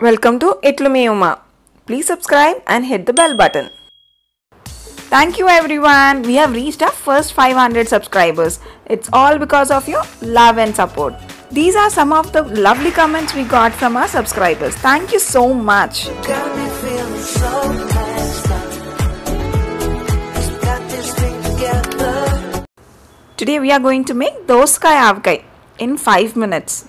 Welcome to Itlu Mee Uma. Please subscribe and hit the bell button. Thank you everyone. We have reached our first 500 subscribers. It's all because of your love and support. These are some of the lovely comments we got from our subscribers. Thank you so much. Got me feeling so passed up. Just got this thing together. Today we are going to make dosakayi avakai in 5 minutes.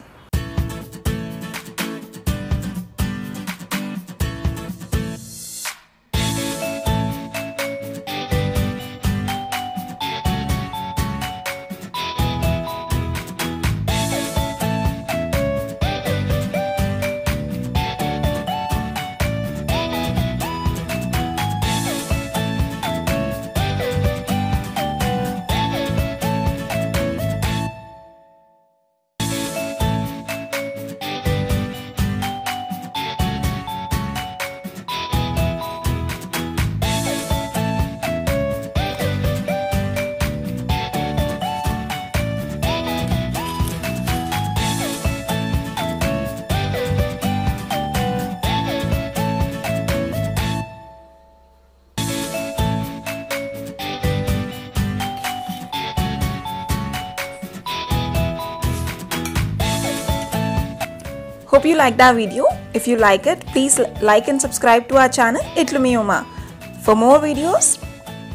Hope you liked our video. If you like it, please like and subscribe to our channel Itlu Mee Uma. For more videos,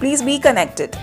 please be connected.